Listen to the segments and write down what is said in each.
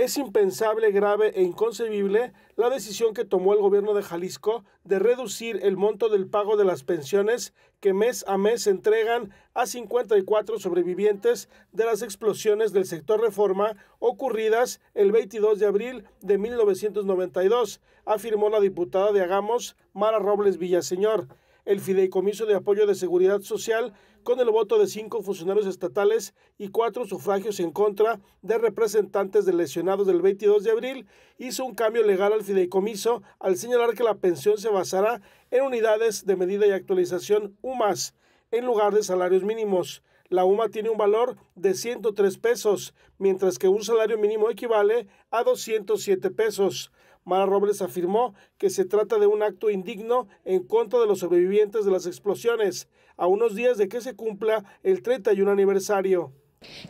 Es impensable, grave e inconcebible la decisión que tomó el gobierno de Jalisco de reducir el monto del pago de las pensiones que mes a mes entregan a 54 sobrevivientes de las explosiones del sector reforma ocurridas el 22 de abril de 1992, afirmó la diputada de Agamos, Mara Robles Villaseñor el Fideicomiso de Apoyo de Seguridad Social con el voto de cinco funcionarios estatales y cuatro sufragios en contra de representantes de lesionados del 22 de abril, hizo un cambio legal al fideicomiso al señalar que la pensión se basará en unidades de medida y actualización UMAS en lugar de salarios mínimos. La UMA tiene un valor de 103 pesos, mientras que un salario mínimo equivale a 207 pesos. Mara Robles afirmó que se trata de un acto indigno en contra de los sobrevivientes de las explosiones, a unos días de que se cumpla el 31 aniversario.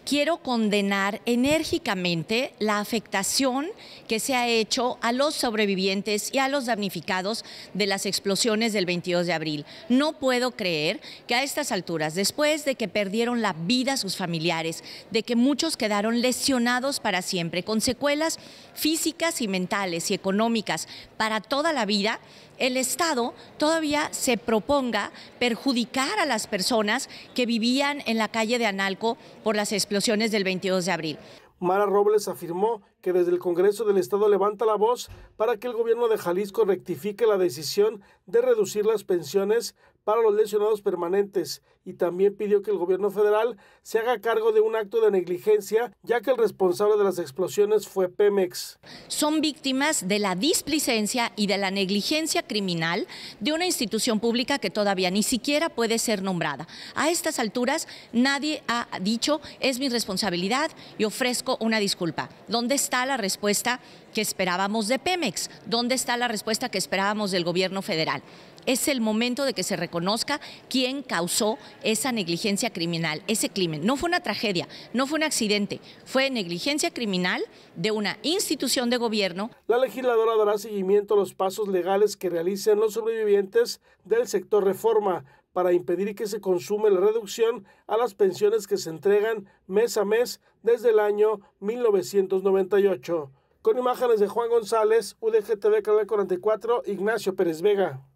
Quiero condenar enérgicamente la afectación que se ha hecho a los sobrevivientes y a los damnificados de las explosiones del 22 de abril. No puedo creer que a estas alturas, después de que perdieron la vida sus familiares, de que muchos quedaron lesionados para siempre, con secuelas físicas y mentales y económicas para toda la vida, el Estado todavía se proponga perjudicar a las personas que vivían en la calle de Analco por las explosiones del 22 de abril. Mara Robles afirmó que desde el Congreso del Estado levanta la voz para que el gobierno de Jalisco rectifique la decisión de reducir las pensiones para los lesionados permanentes y también pidió que el gobierno federal se haga cargo de un acto de negligencia, ya que el responsable de las explosiones fue Pemex. Son víctimas de la displicencia y de la negligencia criminal de una institución pública que todavía ni siquiera puede ser nombrada. A estas alturas nadie ha dicho es mi responsabilidad y ofrezco una disculpa. ¿Dónde está la respuesta que esperábamos de Pemex? ¿Dónde está la respuesta que esperábamos del gobierno federal? Es el momento de que se reconozca quién causó esa negligencia criminal, ese crimen. No fue una tragedia, no fue un accidente, fue negligencia criminal de una institución de gobierno. La legisladora dará seguimiento a los pasos legales que realicen los sobrevivientes del sector reforma para impedir que se consume la reducción a las pensiones que se entregan mes a mes desde el año 1998. Con imágenes de Juan González, UDGTV Canal 44, Ignacio Pérez Vega.